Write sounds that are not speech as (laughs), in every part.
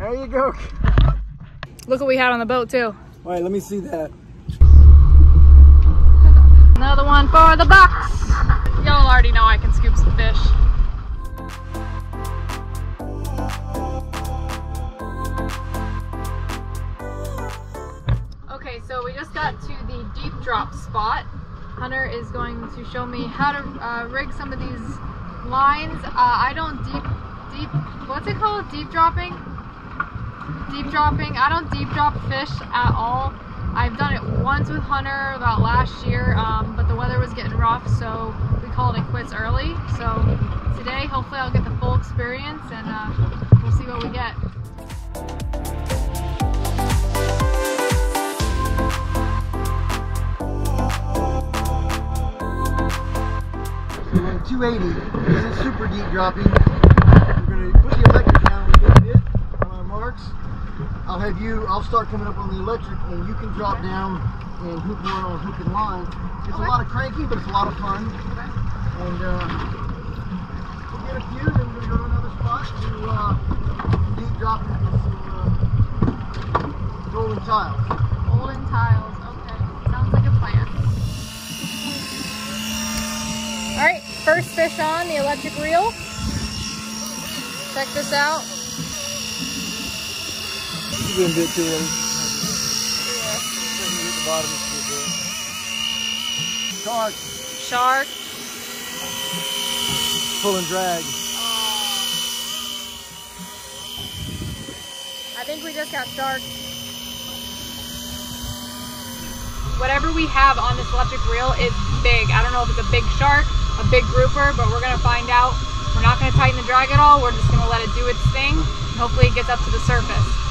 There you go. Look what we had on the boat too. All right, let me see that. Another one for the box. Y'all already know I can scoop some fish. Okay, so we just got to the deep drop spot. Hunter is going to show me how to uh, rig some of these lines. Uh, I don't deep, deep, what's it called? Deep dropping? Deep dropping. I don't deep drop fish at all. I've done it once with Hunter about last year, um, but the weather was getting rough, so we called it quits early. So today, hopefully I'll get the full experience and uh, we'll see what we get. 280. This is super deep dropping. We're going to put the electric down a little bit on our marks. I'll have you, I'll start coming up on the electric and you can drop down and hook more on hook and line. It's a lot of cranking, but it's a lot of fun. And uh, we'll get a few, then we're going to go to another spot to uh, deep drop into some uh, golden tiles. Golden tiles, okay. Sounds like a plan. All right, first fish on the electric reel. Check this out. You've been a bit too early. Yeah. Hit the bottom of the Shark, Shark. pull and drag. I think we just got shark. Whatever we have on this electric reel is big. I don't know if it's a big shark, a big grouper, but we're gonna find out. We're not gonna tighten the drag at all. We're just gonna let it do its thing. And hopefully it gets up to the surface.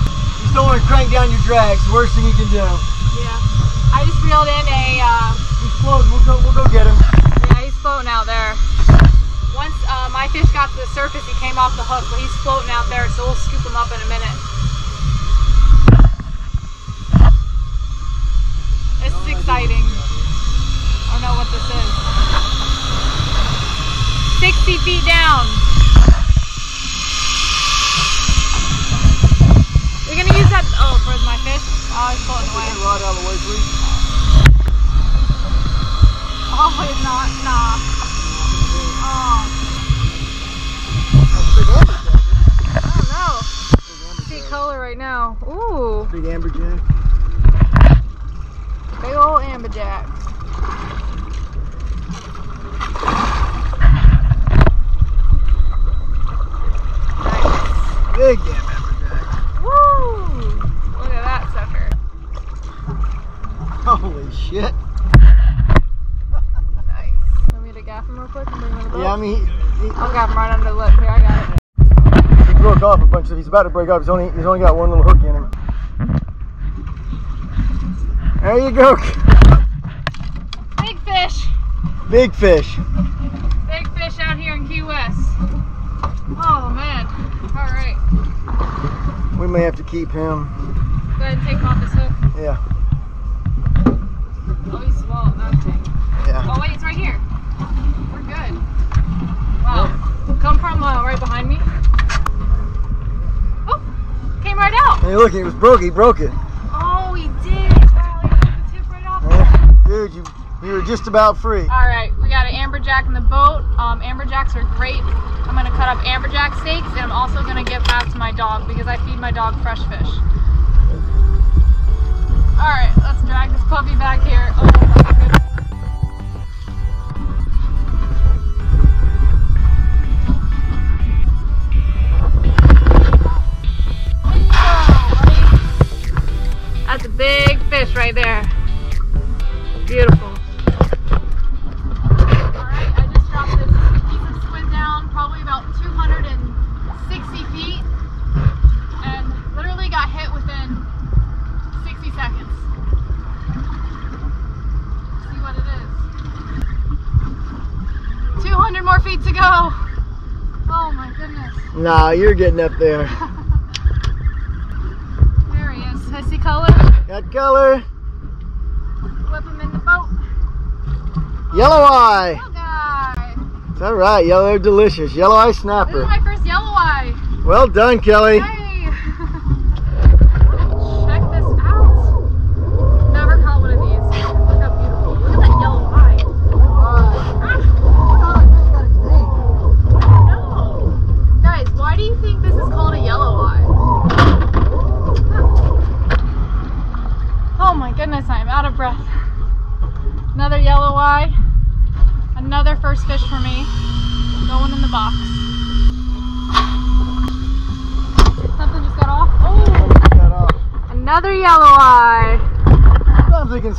Just don't want to crank down your drag. It's the worst thing you can do. Yeah. I just reeled in a, uh, He's floating. We'll go. We'll go get him. yeah, he's floating out there. Once uh, my fish got to the surface, he came off the hook, but he's floating out there, so we'll scoop him up in a minute. This is exciting. I don't know what this is. 60 feet down. Use that, oh, for my fish? Oh, he's floating away. Get out of the way, please. Oh, he's not, nah. Oh, That's big amberjack. I don't know. See color right now. Ooh, Big amberjack. big old amberjack. Nice. Big damn amberjack. Woo! Look at that sucker. Holy shit. Nice. Want me to gaff him real quick and bring him in the boat? Yeah, I mean, he, he, I'll gaff him right under the lip. Here, I got it. he broke off a bunch. So he's about to break off. He's only he's only got one little hook in him. There you go. Big fish. Big fish. Big fish out here in Key West. Oh, man. All right. We may have to keep him. Go ahead and take him off this hook. Yeah. Oh, he swallowed that thing. Yeah. Oh wait, it's right here. We're good. Wow. Come from uh, right behind me. Oh, came right out. Hey, look, it was broke. He broke it. Oh, he did. Wow, he took the tip right off. Yeah. Dude, you you were just about free. All right, we got an amberjack in the boat. Um, amberjacks are great. I'm gonna cut up amberjack steaks, and I'm also gonna give half to my dog because I feed my dog fresh fish. All right, let's drag this puppy back here. Oh Nah, you're getting up there. There he is. I see color. Got color. Whip him in the boat. Yellow eye. Little guy. It's all right. Yellow, delicious. Yellow eye This is snapper. my first yellow eye. Well done, Kelly. Hey.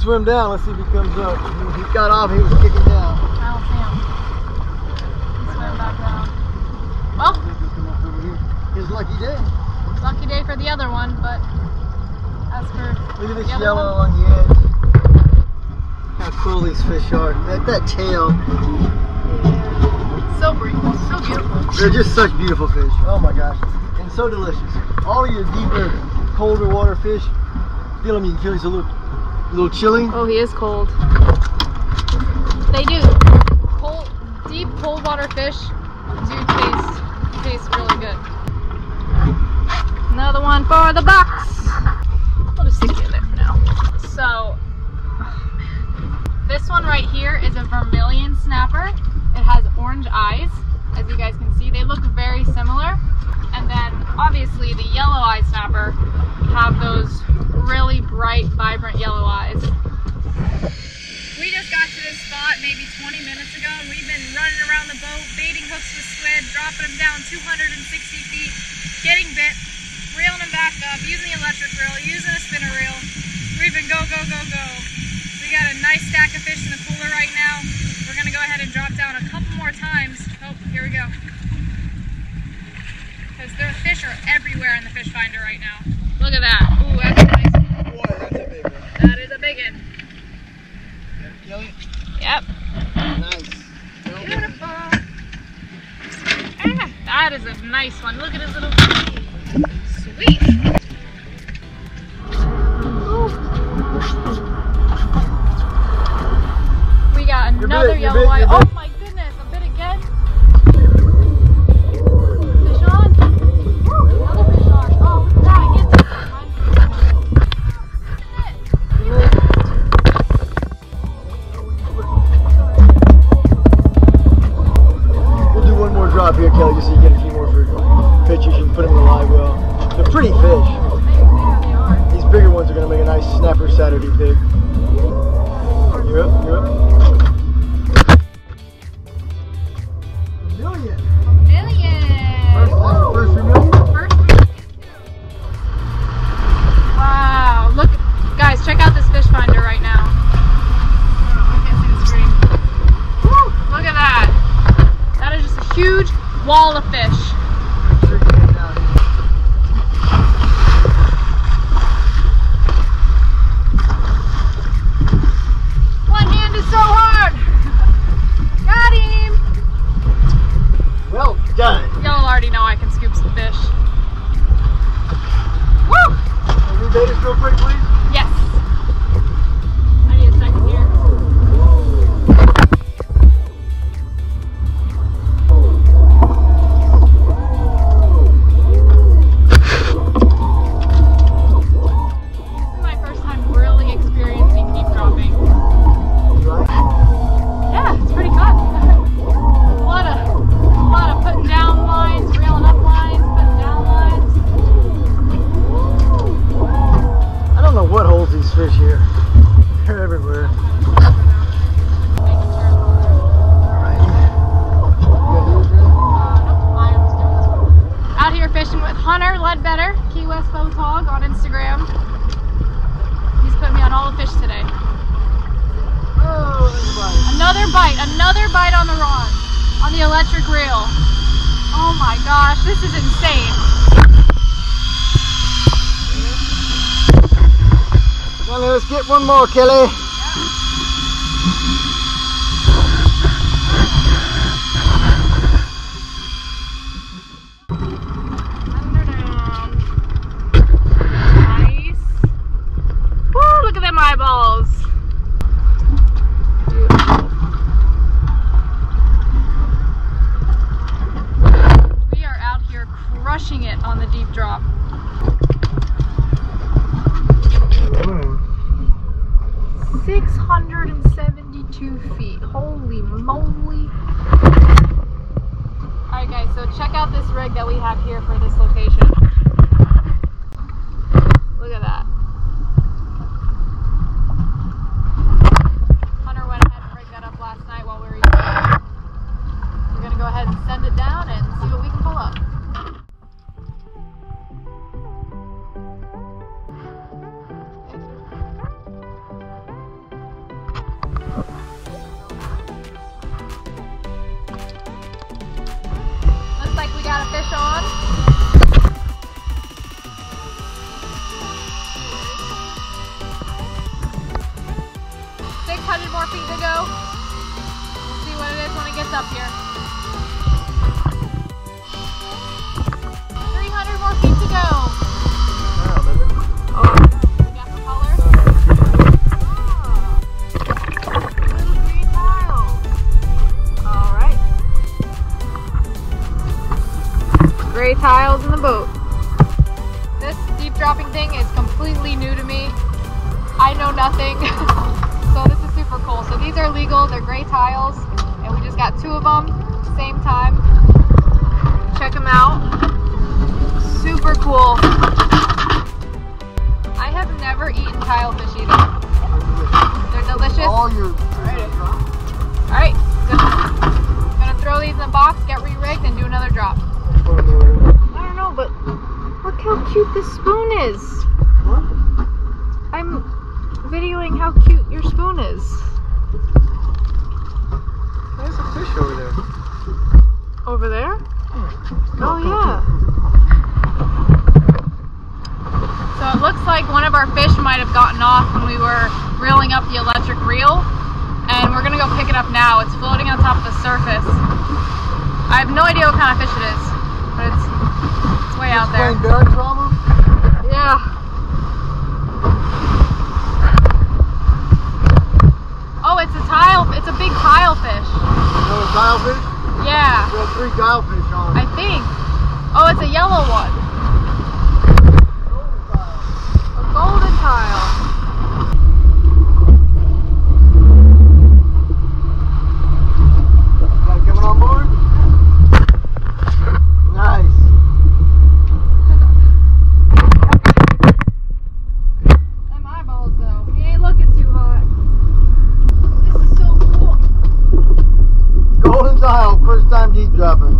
Swim down. Let's see if he comes up. He, he got off. He was kicking down. I don't see him. He's swimming back around. Well, He'll come up over here. His lucky day. lucky day for the other one, but as for Look at this yellow one? on the edge. How cool these fish are. That, that tail. so pretty, so beautiful. They're just such beautiful fish. Oh my gosh. And so delicious. All of your deeper, colder water fish, feel them, you can feel he's a little, a little chilly. Oh, he is cold. They do. Cold, deep cold water fish do taste taste really good. Another one for the box. We'll just stick it in there for now. So, this one right here is a vermilion snapper. It has orange eyes, as you guys can see. They look very similar. And then, obviously, the yellow eye snapper have those really bright, vibrant yellow eyes. We just got to this spot maybe 20 minutes ago, and we've been running around the boat, baiting hooks with squid, dropping them down 260 feet, getting bit, reeling them back up, using the electric reel, using a spinner reel. We've been go, go, go, go. We got a nice stack of fish in the cooler right now. We're gonna go ahead and drop down a couple more times. Oh, here we go. Because the fish are everywhere in the fish finder right now. Look at that. Ooh, that's a nice one. Boy, that's a big one. That is a big one. Kill it? Yep. Nice. Well. Beautiful. Ah, that is a nice one. Look at his little feet. Sweet. We got another yellow eye. Oh my Saturday pig. You're up, you're up. Done. Y'all already know I can scoop some fish. Woo! Can you bait us real quick, please? Now one more, Kelly. Nice. Woo, look at them eyeballs. Beautiful. We are out here crushing it on the deep drop. Mm. 672 feet. Holy moly. Alright guys, so check out this rig that we have here for this location. Feet to go. Let's see what it is when it gets up here. 300 more feet to go. Oh, we got the color. Little green tile. All right. Gray tiles in the boat. This deep dropping thing is completely new to me. I know nothing. (laughs) super cool. So these are legal, they're gray tiles, and we just got two of them, same time. Check them out. Super cool. I have never eaten tile fish either. They're delicious. All your Alright, gonna, gonna throw these in the box, get re-rigged, and do another drop. I don't know, but look how cute this spoon is. What? I'm videoing how cute your spoon is. There's a fish over there. Over there? Hmm. Oh yeah. So it looks like one of our fish might have gotten off when we were reeling up the electric reel. And we're gonna go pick it up now. It's floating on top of the surface. I have no idea what kind of fish it is, but it's, it's way out there. Playing dart drama? Yeah. Oh, it's a tile. It's a big tile fish. No. Yeah, We have three tile fish on. I think. Oh, it's a yellow one. Golden A golden tile. Got coming on board? Nice. Them eyeballs, though. He ain't looking too hot. This is so cool. Golden tile, first time deep dropping.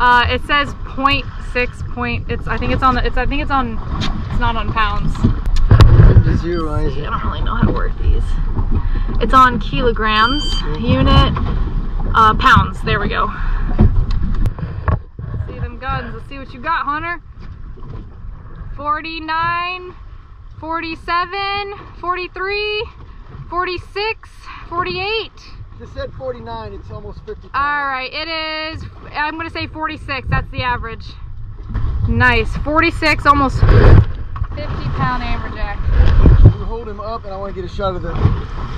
Uh, it says 0.6 point. It's I think it's on the. It's I think it's on. It's not on pounds. Isaac. I don't really know how to work these. It's on kilograms unit. uh, pounds. There we go. See them guns. Let's see what you got, Hunter. 49, 47, 43, 46, 48. Just said 49. It's almost 50. All right, it is, I'm gonna say 46. That's the average. Nice, 46, almost 50 pound amberjack. You hold him up, and I want to get a shot of the.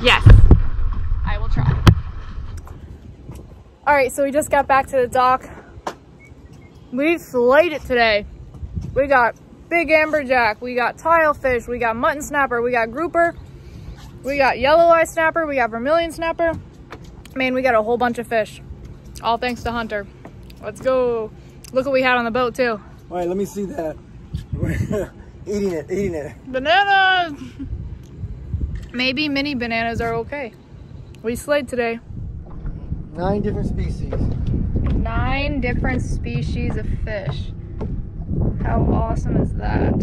Yes, I will try. All right, so we just got back to the dock. We slayed it today. We got big amberjack, we got tilefish, we got mutton snapper, we got grouper, we got yellow eye snapper, we got vermilion snapper. Man, we got a whole bunch of fish. All thanks to Hunter. Let's go. Look what we had on the boat too. All right, let me see that. (laughs) eating it, eating it. Bananas! Maybe mini bananas are okay. We slayed today. Nine different species. Nine different species of fish. How awesome is that?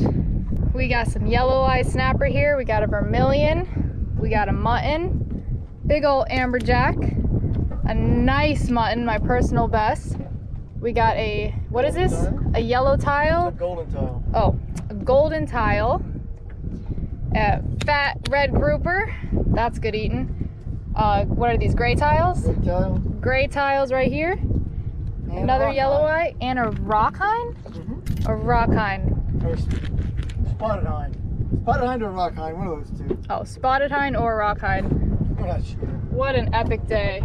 We got some yellow eye snapper here. We got a vermilion. We got a mutton. Big old amberjack. A nice mutton, my personal best. We got a, what is this? A yellow tile. golden tile. Oh, a golden tile. A fat red grouper. That's good eating. Uh, what are these, gray tiles? Red tile. Gray tiles right here. and Another yellow eye and a rock hind? Mhm. A rock hind. Or spotted hind. Spotted hind or rock hind, one of those two. Oh, spotted hind or rock hind. We're not sure. What an epic day.